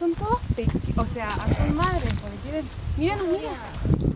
son todos pequeños, o sea, son madres, porque tienen... Míranos, mira.